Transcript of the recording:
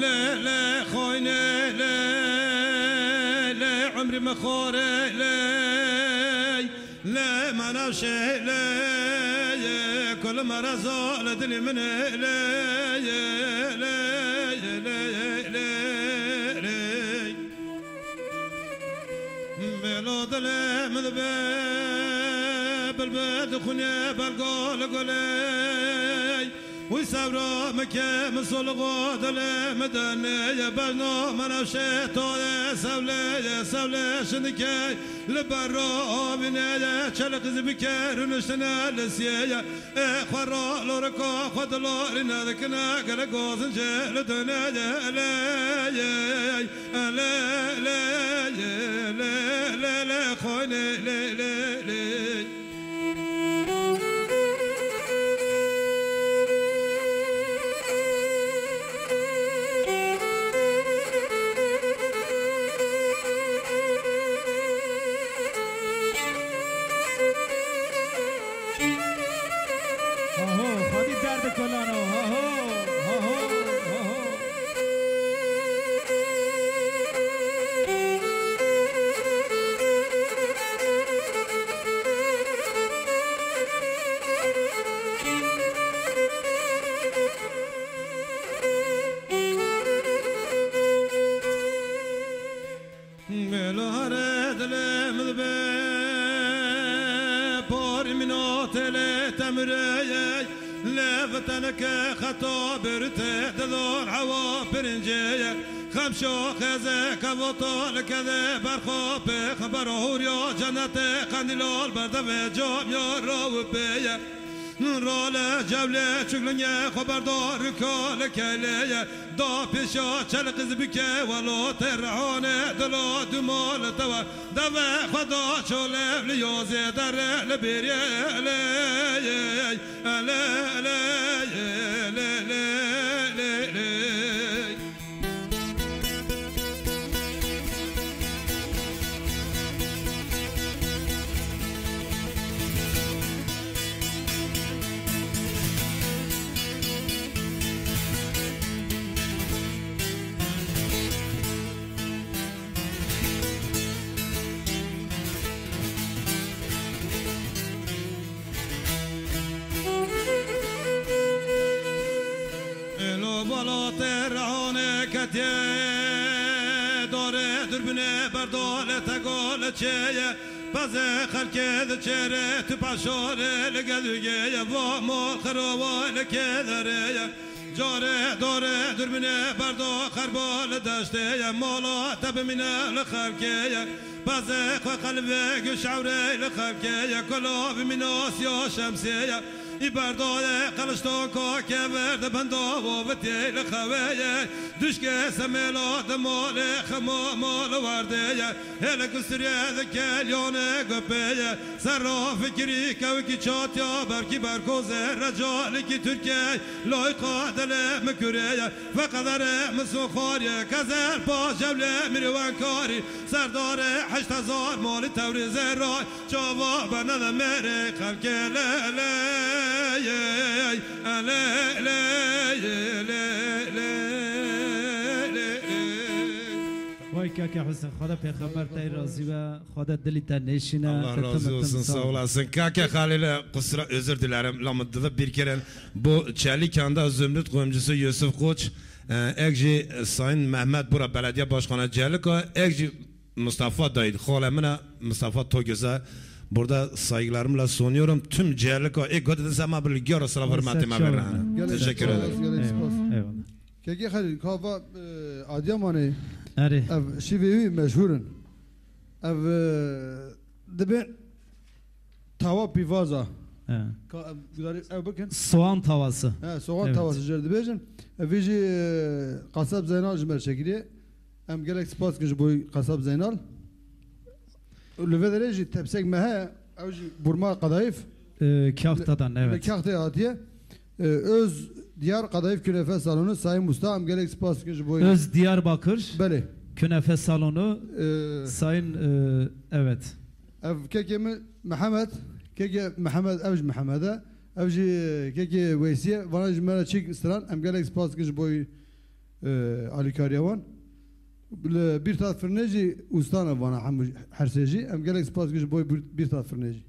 لا لا خاينة لا لا عمري ما خارة لا لا ما ناشي لا كل ما رزق لدني من لا لا لا لا لا لا بلا ظلام ذباب الباد خنا برقال قلي ويسابرو مكة مسول غودل مدني بجنو من شيتو سولي سولي شنكي لبرو بني چلق زبكي رنشنا لسيا خورو لوركو خد لورنا ذكنا قل قوزن جل دنا لا لا لا لا لا لا خويني لا لا تلي تمريي لفتنك خطابر تدلون عوا برنجيك خمشو خزك بطول كذا برخوب خبره يا جنة قندلول بردم جام يا روبيك بيه رول جوله چگلنگه خبردار کال کلیه دا پیشا چل قزبکه ولو ترحانه دلو دمال توا دو خدا چوله لیازه در لبیریه لیه لیه لیه لیه ترانه کتیه داره دربنه بردال تگال چیه باز خلک چهره تو پاشاره لگدوگه با مال خروال که داره جاره داره دربنه بردا خربال دشته مالا تب منه لخلکه باز قلبه گشعوره لخلکه کلاف من آسیا شمسیه İberdale kalışto ko keverde bendo vo vete le khaveye düşke semelo de mole khamo mol varde hele kusriye de kelyone göpeye sarro fikri kavki çatya berki berkoze racali ki Türkiye loy qadele meküreye ve kadere musukhariye kazer pa jevle mirvan kari serdare heşt hazar mali tevrize ray çava bana da mere khalkele le وای که حسین خدا پیغمبر تای راضی و خدا دلی تا نشینه Allah razı olsun sağ olasın. Kaka Halil'e kusura özür dilerim. Lamadıda bir kere bu Çelikan'da Zümrüt kuyumcusu Yusuf Koç Ekji Sayın Mehmet Bura Belediye Başkanı Celika Ekji Mustafa Dayı Halemine Mustafa Togöz'e Burada saygılarımla sunuyorum. Tüm ciğerlik o ilk ödedi zaman bir gör sıra hürmetime verin. Teşekkür ederim. Eyvallah. Keki Halil kava Adıyaman'ı Eri. ev şiveyi meşhurun. Ev dibe tava pivaza. He. Ev bakın. Soğan tavası. He, soğan Evet. tavası jerdi bejin. Evici kasap Zeynal jmer çekiri. Em gelek spas kış boy kasap Zeynal. Lüvedere jî tepsek mehe jî burma kadayıf. Ee, Kahtadan Ve evet. kahtê hatiye. Ee, Öz diyar kadayıf künefe salonu Sayın Musta em gelek spas kış boy. Öz Diyarbakır Bele. Künefe Salonu Ee, Sayın e, evet. ev keke mi Mehmet keke Mehmet ev jî Mehmet'e ev jî keke Veysiye vana jî me re çîk istiran em gelek spas kış boy e, Ali Karyavan. bir tat fırneci ustana bana her şeyi. Em gelek spas güç boy bir tat fırneci.